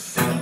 life.